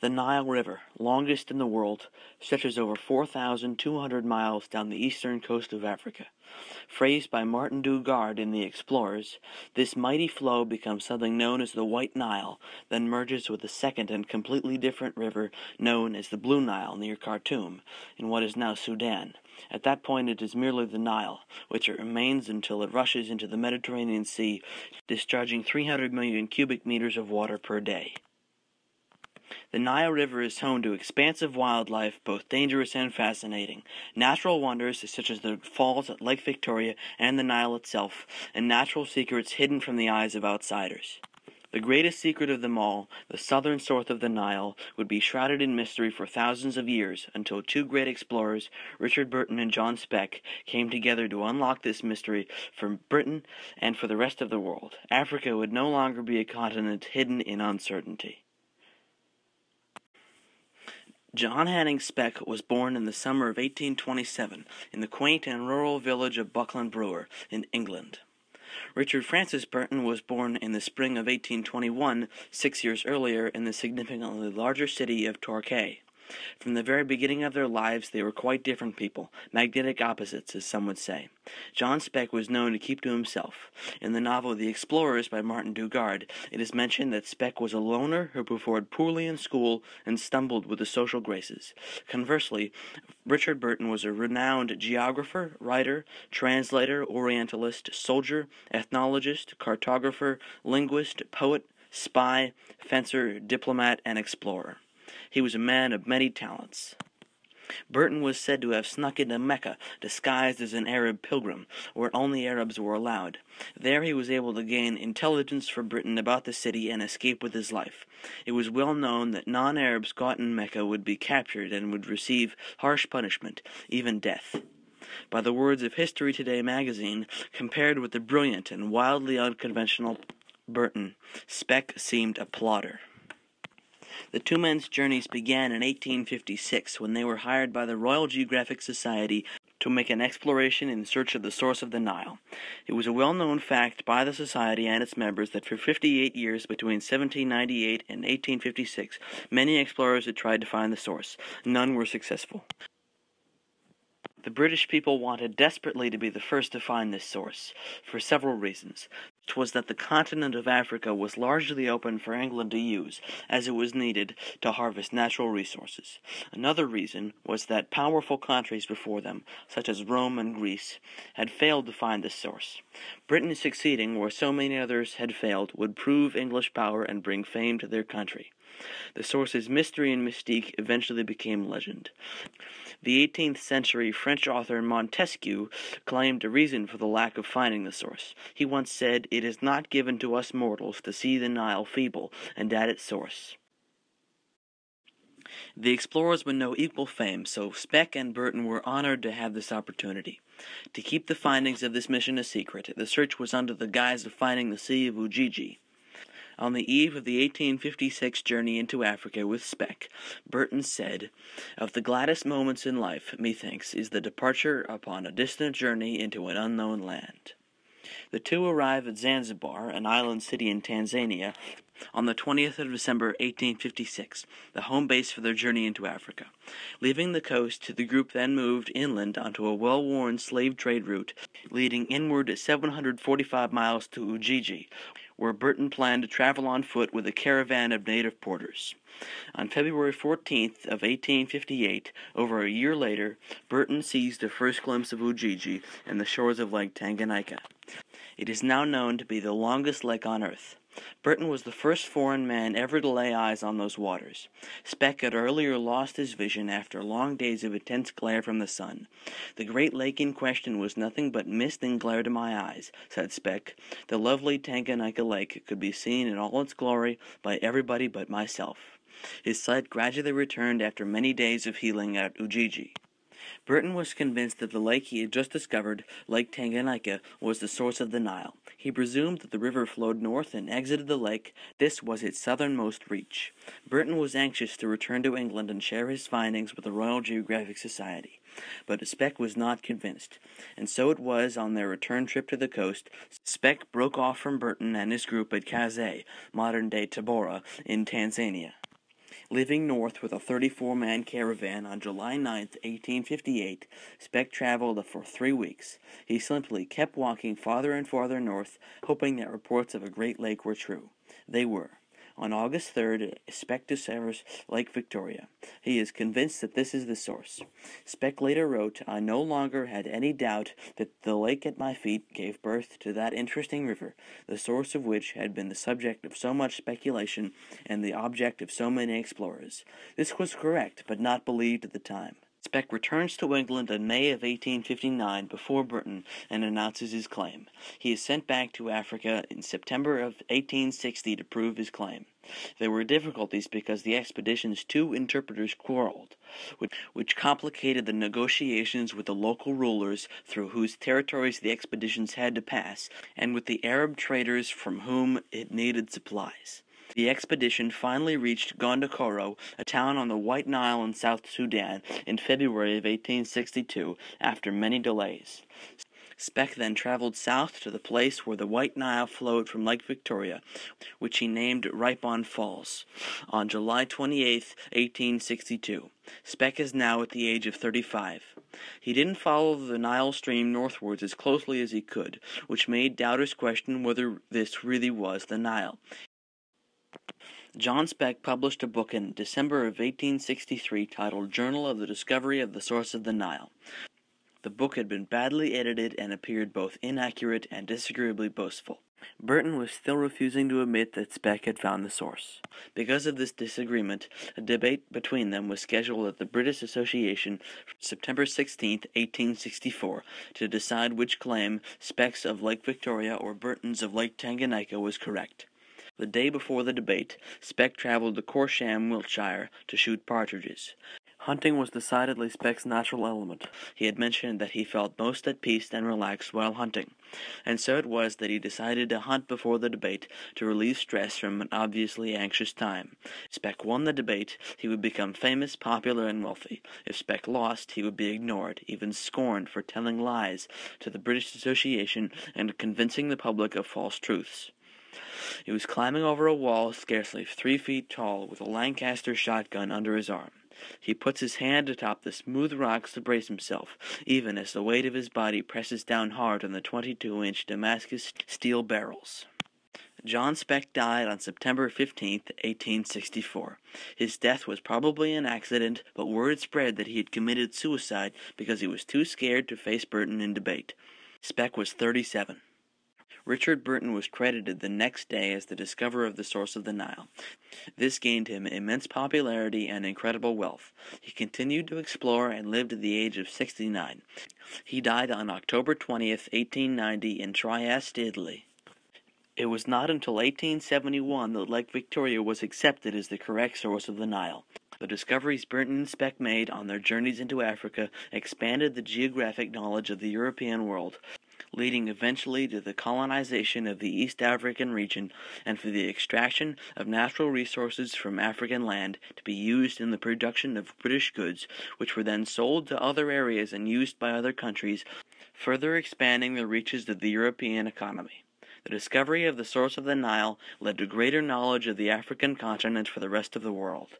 The Nile River, longest in the world, stretches over 4,200 miles down the eastern coast of Africa. Phrased by Martin Dugard in The Explorers, this mighty flow becomes something known as the White Nile, then merges with a second and completely different river known as the Blue Nile near Khartoum, in what is now Sudan. At that point it is merely the Nile, which it remains until it rushes into the Mediterranean Sea, discharging 300 million cubic meters of water per day. The Nile River is home to expansive wildlife, both dangerous and fascinating, natural wonders such as the falls at Lake Victoria and the Nile itself, and natural secrets hidden from the eyes of outsiders. The greatest secret of them all, the southern source of the Nile, would be shrouded in mystery for thousands of years until two great explorers, Richard Burton and John Speke, came together to unlock this mystery for Britain and for the rest of the world. Africa would no longer be a continent hidden in uncertainty. John Hanning Speke was born in the summer of 1827 in the quaint and rural village of Buckland Brewer in England. Richard Francis Burton was born in the spring of 1821, six years earlier, in the significantly larger city of Torquay. From the very beginning of their lives, they were quite different people, magnetic opposites, as some would say. John Speke was known to keep to himself. In the novel The Explorers by Martin Dugard, it is mentioned that Speke was a loner who performed poorly in school and stumbled with the social graces. Conversely, Richard Burton was a renowned geographer, writer, translator, orientalist, soldier, ethnologist, cartographer, linguist, poet, spy, fencer, diplomat, and explorer. He was a man of many talents. Burton was said to have snuck into Mecca disguised as an Arab pilgrim, where only Arabs were allowed. There he was able to gain intelligence for Britain about the city and escape with his life. It was well known that non Arabs caught in Mecca would be captured and would receive harsh punishment, even death. By the words of History Today magazine, compared with the brilliant and wildly unconventional Burton, Speck seemed a plodder. The two men's journeys began in 1856 when they were hired by the Royal Geographic Society to make an exploration in search of the source of the Nile. It was a well known fact by the Society and its members that for 58 years between 1798 and 1856, many explorers had tried to find the source. None were successful. The British people wanted desperately to be the first to find this source, for several reasons. 'Twas that the continent of Africa was largely open for England to use, as it was needed to harvest natural resources. Another reason was that powerful countries before them, such as Rome and Greece, had failed to find this source. Britain succeeding where so many others had failed would prove English power and bring fame to their country. The source's mystery and mystique eventually became legend. The 18th century French author Montesquieu claimed a reason for the lack of finding the source. He once said, It is not given to us mortals to see the Nile feeble and at its source. The explorers would know equal fame, so Speke and Burton were honored to have this opportunity. To keep the findings of this mission a secret, the search was under the guise of finding the Sea of Ujiji. On the eve of the 1856 journey into Africa with Speke, Burton said, Of the gladdest moments in life, methinks, is the departure upon a distant journey into an unknown land. The two arrive at Zanzibar, an island city in Tanzania, on the 20th of December 1856, the home base for their journey into Africa. Leaving the coast, the group then moved inland onto a well worn slave trade route leading inward 745 miles to Ujiji, where Burton planned to travel on foot with a caravan of native porters. On February 14th of 1858, over a year later, Burton sees the first glimpse of Ujiji and the shores of Lake Tanganyika. It is now known to be the longest lake on earth. Burton was the first foreign man ever to lay eyes on those waters. Speke had earlier lost his vision after long days of intense glare from the sun. The great lake in question was nothing but mist and glare to my eyes, said Speke. The lovely Tanganyika lake could be seen in all its glory by everybody but myself. His sight gradually returned after many days of healing at Ujiji. Burton was convinced that the lake he had just discovered, Lake Tanganyika, was the source of the Nile. He presumed that the river flowed north and exited the lake. This was its southernmost reach. Burton was anxious to return to England and share his findings with the Royal Geographic Society. But Speke was not convinced, and so it was on their return trip to the coast, Speke broke off from Burton and his group at Kazeh, modern day Tabora, in Tanzania. Leaving north with a 34 man caravan on July 9, 1858, Speck traveled for three weeks. He simply kept walking farther and farther north, hoping that reports of a great lake were true. They were. On August 3rd, Speck discovers Lake Victoria. He is convinced that this is the source. Speck later wrote, I no longer had any doubt that the lake at my feet gave birth to that interesting river, the source of which had been the subject of so much speculation and the object of so many explorers. This was correct, but not believed at the time. Speck returns to England in May of 1859 before Britain and announces his claim. He is sent back to Africa in September of 1860 to prove his claim. There were difficulties because the expedition's two interpreters quarreled, which, which complicated the negotiations with the local rulers through whose territories the expeditions had to pass, and with the Arab traders from whom it needed supplies. The expedition finally reached Gondokoro, a town on the White Nile in South Sudan, in February of 1862, after many delays. Speck then traveled south to the place where the White Nile flowed from Lake Victoria, which he named Ripon Falls, on July 28, 1862. Speck is now at the age of 35. He didn't follow the Nile stream northwards as closely as he could, which made doubters question whether this really was the Nile. John Speck published a book in December of 1863 titled Journal of the Discovery of the Source of the Nile. The book had been badly edited and appeared both inaccurate and disagreeably boastful. Burton was still refusing to admit that Speck had found the source. Because of this disagreement, a debate between them was scheduled at the British Association September 16, 1864, to decide which claim, Speck's of Lake Victoria or Burton's of Lake Tanganyika, was correct. The day before the debate, Speck traveled to Corsham, Wiltshire, to shoot partridges. Hunting was decidedly Speck's natural element. He had mentioned that he felt most at peace and relaxed while hunting, and so it was that he decided to hunt before the debate to relieve stress from an obviously anxious time. If Speck won the debate, he would become famous, popular, and wealthy. If Speck lost, he would be ignored, even scorned for telling lies to the British Association and convincing the public of false truths. He was climbing over a wall scarcely three feet tall with a Lancaster shotgun under his arm. He puts his hand atop the smooth rocks to brace himself, even as the weight of his body presses down hard on the 22 inch Damascus steel barrels. John Speck died on September 15, 1864. His death was probably an accident, but word spread that he had committed suicide because he was too scared to face Burton in debate. Speck was 37. Richard Burton was credited the next day as the discoverer of the source of the Nile. This gained him immense popularity and incredible wealth. He continued to explore and lived to the age of 69. He died on October 20th, 1890, in Trieste, Italy. It was not until 1871 that Lake Victoria was accepted as the correct source of the Nile. The discoveries Burton and Speck made on their journeys into Africa expanded the geographic knowledge of the European world leading eventually to the colonization of the East African region and for the extraction of natural resources from African land to be used in the production of British goods, which were then sold to other areas and used by other countries, further expanding the reaches of the European economy. The discovery of the source of the Nile led to greater knowledge of the African continent for the rest of the world.